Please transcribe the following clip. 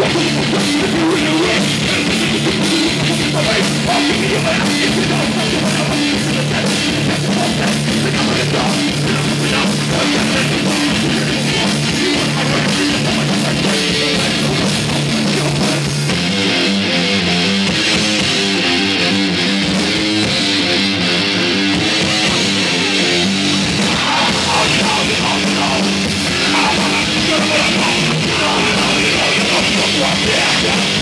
Away from the human, it's enough Yeah. happened?